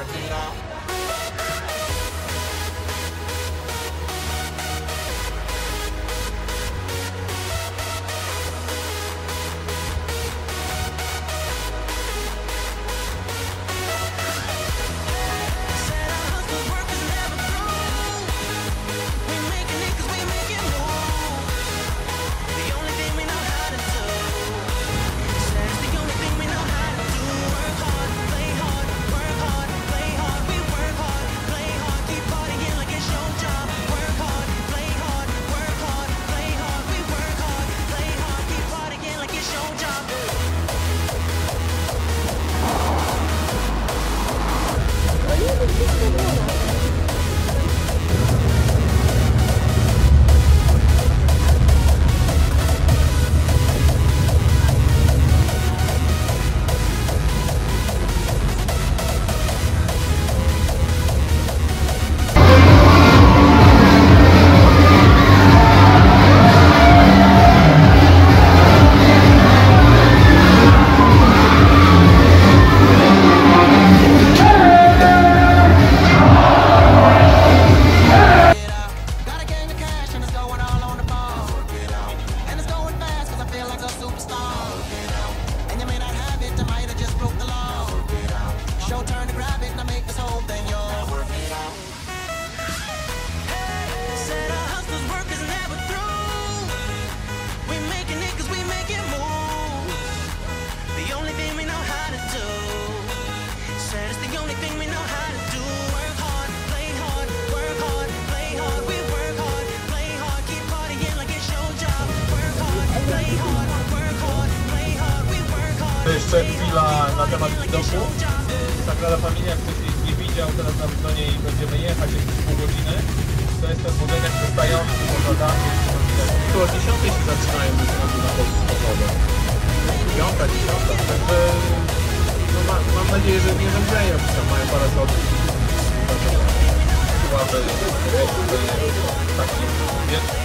worth it all. Sagrada Familia, ktoś nie widział, teraz nam do niej będziemy jechać jakieś pół godziny. To jest ten budynek wystający poza dachem. Około 10 się zaczynają już na powodę. 5, 10, także no, ma, mam nadzieję, że nie zemdleją, bo tam mają parę złotych. Słabe, takie, więc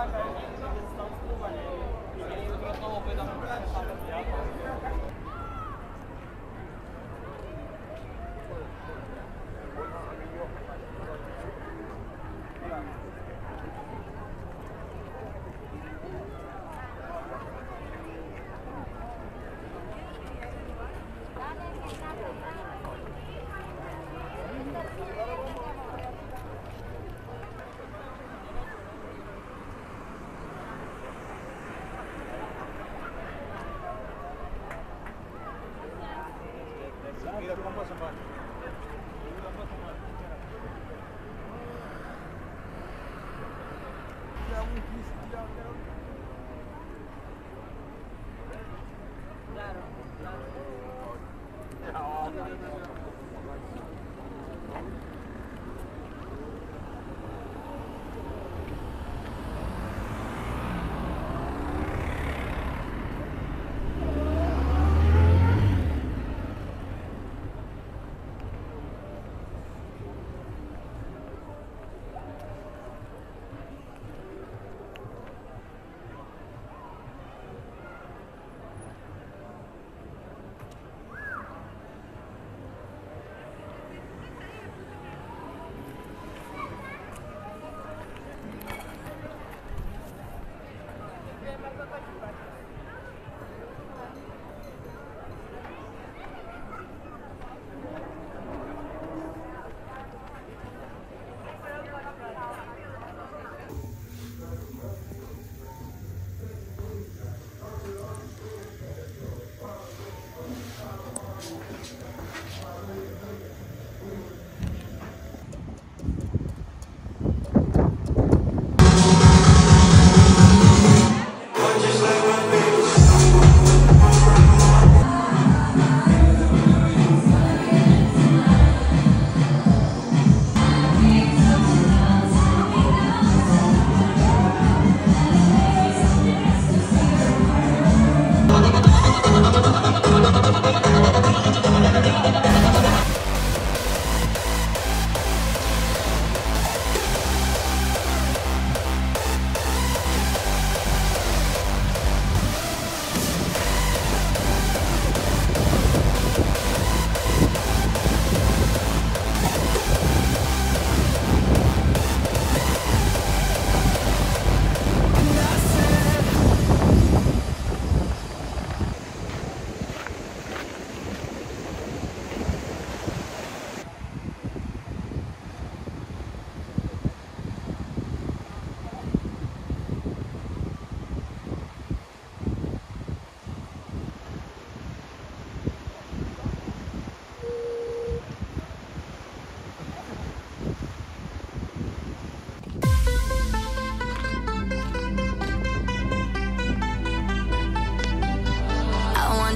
Thank you.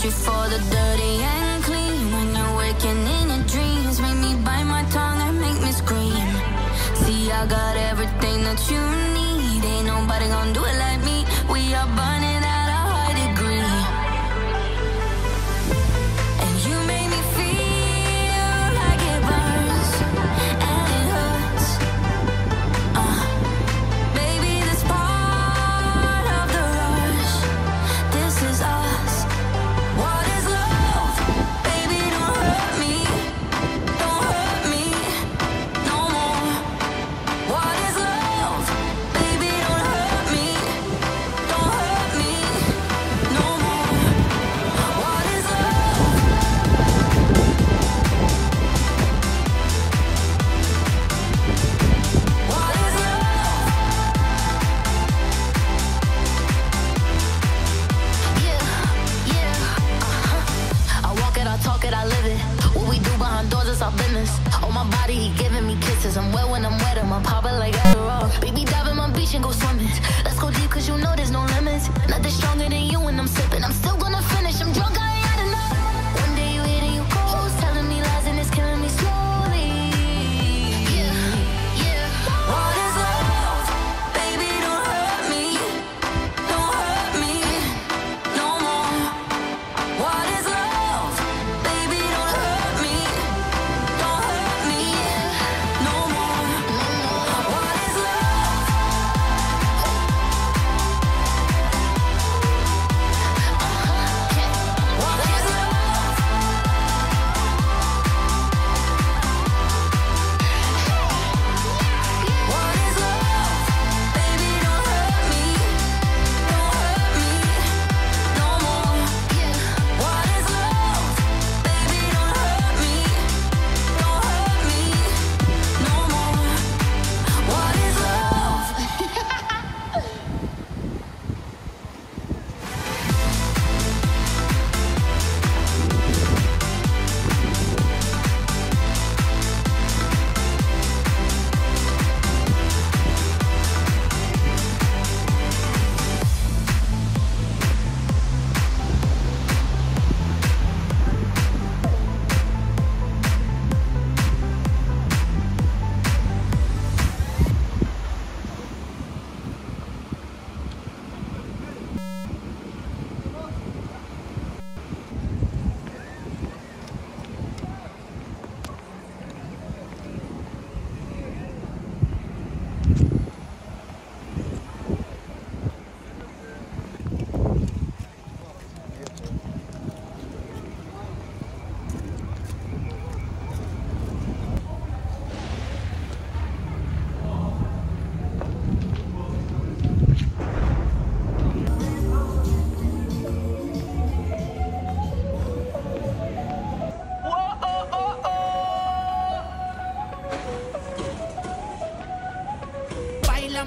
Thank you for the dirty and clean. When you're waking in your dreams, make me bite my tongue and make me scream. See, I got everything that you need. Ain't nobody gonna do it.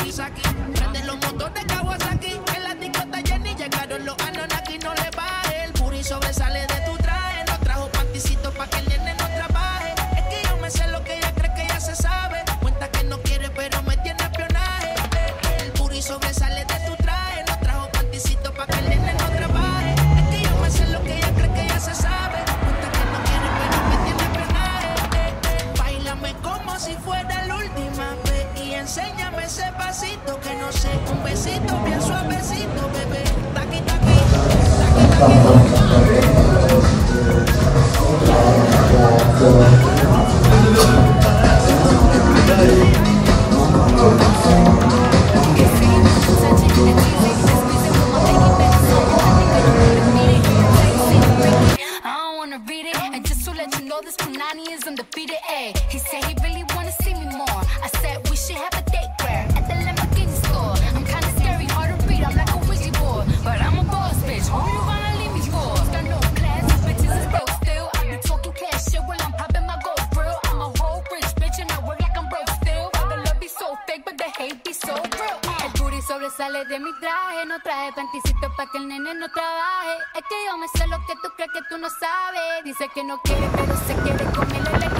Shaggy, shaggy. Es que yo me sé lo que tú crees que tú no sabes. Dice que no quiere, pero se quiere conmigo.